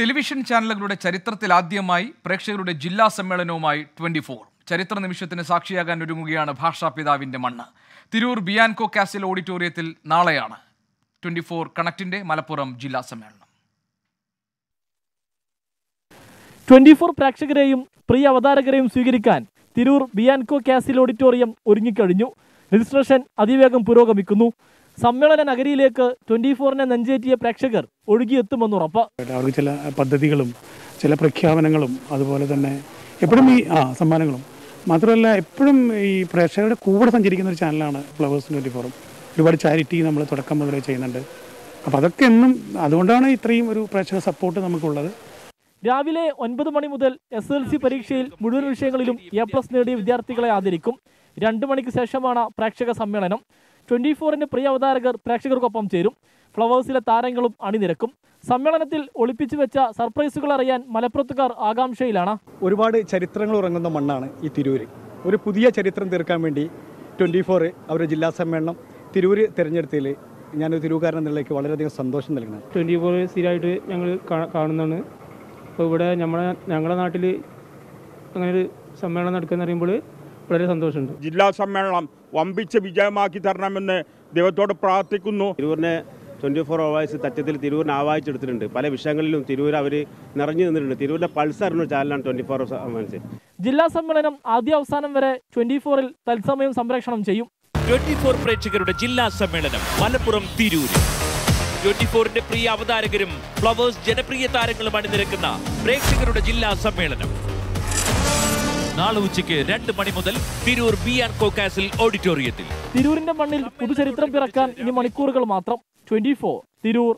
Television ചാനലുകളുടെ ചരിത്രത്തിൽ ആദ്യമായി പ്രേക്ഷകരുടെ ജില്ലാ സമ്മേളനവുമായി ട്വന്റി ഫോർ. ചരിത്ര നിമിഷത്തിന് സാക്ഷിയാകാൻ ഒരുങ്ങുകയാണ് ഭാഷാപിതാവിന്റെ മണ്ണ്. തിരൂർ ബിയാൻകോ കാസിൽ ഓഡിറ്റോറിയത്തിൽ നാളെയാണ് ട്വന്റി ഫോർ കണക്റ്റിന്റെ മലപ്പുറം ജില്ലാ സമ്മേളനം. ട്വന്റി ഫോർ പ്രേക്ഷകരെയും പ്രിയ അവതാരകരെയും സ്വീകരിക്കാൻ തിരൂർ ബിയാൻകോ കാസിൽ ഓഡിറ്റോറിയം ഒരുങ്ങിക്കഴിഞ്ഞു. രജിസ്ട്രേഷൻ അതിവേഗം പുരോഗമിക്കുന്നു. സമ്മേളന നഗരിയിലേക്ക് ട്വന്റി ഫോറിനെ നെഞ്ചേറ്റിയ പ്രേക്ഷകർ ഒഴുകിയെത്തുമെന്ന് ഉറപ്പ്. അവർക്ക് ചില പദ്ധതികളും ചില പ്രഖ്യാപനങ്ങളും അതുപോലെ തന്നെ എപ്പോഴും ഈ ആ സമ്മാനങ്ങളും. മാത്രമല്ല എപ്പോഴും ഈ പ്രേക്ഷകരുടെ കൂടെ സഞ്ചരിക്കുന്ന ഒരു ചാനലാണ് ഫ്ലവേഴ്സ് ട്വന്റി ഫോറും. ഒരുപാട് ചാരിറ്റി നമ്മൾ തുടക്കം മുതലേ ചെയ്യുന്നുണ്ട്. അപ്പോൾ അതൊക്കെ എന്നും അതുകൊണ്ടാണ് ഇത്രയും ഒരു പ്രേക്ഷക സപ്പോർട്ട് നമുക്കുള്ളത്. രാവിലെ ഒൻപത് മണി മുതൽ എസ് എൽ സി പരീക്ഷയിൽ മുഴുവൻ വിഷയങ്ങളിലും എ പ്ലസ് നേടിയ വിദ്യാർത്ഥികളെ ആദരിക്കും. രണ്ടു മണിക്ക് ശേഷമാണ് പ്രേക്ഷക സമ്മേളനം. ട്വന്റി ഫോറിന്റെ പ്രിയ അവതാരകർ പ്രേക്ഷകർക്കൊപ്പം ചേരും. ഫ്ലവേഴ്സിലെ താരങ്ങളും അണിനിരക്കും. സമ്മേളനത്തിൽ ഒളിപ്പിച്ചു വെച്ച സർപ്രൈസുകൾ അറിയാൻ മലപ്പുറത്തുകാർ ആകാംക്ഷയിലാണ്. ഒരുപാട് ചരിത്രങ്ങൾ ഉറങ്ങുന്ന മണ്ണാണ് ഈ തിരൂര്. ഒരു പുതിയ ചരിത്രം തീർക്കാൻ വേണ്ടി ട്വന്റി ഫോർ അവരുടെ ജില്ലാ സമ്മേളനം തിരൂര് തിരഞ്ഞെടുത്തതിൽ ഞാൻ തിരൂക്കാരൻ എന്നുള്ളതിലേക്ക് വളരെയധികം സന്തോഷം നൽകുന്നത് ട്വന്റി ഫോർ സ്ഥിരമായിട്ട് ഞങ്ങൾ കാണുന്നതാണ്. അപ്പോൾ ഇവിടെ നമ്മളെ ഞങ്ങളുടെ നാട്ടിൽ അങ്ങനെ ഒരു സമ്മേളനം നടക്കുക എന്ന് അറിയുമ്പോൾ വളരെ സന്തോഷമുണ്ട്. ജില്ലാ സമ്മേളനം വമ്പിച്ച വിജയമാക്കി തരണമെന്ന് ദൈവത്തോട് പ്രാർത്ഥിക്കുന്നു. തിരൂരിനെ ട്വന്റി ഫോർ അവേഴ്സ് തച്ചത്തിൽ തിരൂരിനെ ആവാഹിച്ചെടുത്തിട്ടുണ്ട്. പല വിഷയങ്ങളിലും തിരൂർ അവർ നിറഞ്ഞു നിന്നിട്ടുണ്ട്. തിരൂരിന്റെ പൾസ് അറിഞ്ഞ ചാനലാണ് ട്വന്റി ഫോർ അവേഴ്സ് ജില്ലാ സമ്മേളനം ആദ്യ അവസാനം വരെ ട്വന്റി ഫോറിൽ തത്സമയം സംപ്രേഷണം ചെയ്യും. ട്വന്റി ഫോർ പ്രേക്ഷകരുടെ ജില്ലാ സമ്മേളനം മലപ്പുറം തിരൂര്. ട്വന്റി ഫോറിന്റെ പ്രിയ അവതാരകരും ഫ്ലവേഴ്സ് ജനപ്രിയ താരങ്ങളും അണിനിരക്കുന്ന പ്രേക്ഷകരുടെ ജില്ലാ സമ്മേളനം. നാളെ ഉച്ചയ്ക്ക് രണ്ട് മണി മുതൽ Tirur Bianco castle ഓഡിറ്റോറിയത്തിൽ. തിരൂരിന്റെ മണ്ണിൽ പുതുചരിത്രം പിറക്കാൻ ഇനി മണിക്കൂറുകൾ മാത്രം. ട്വന്റി തിരൂർ.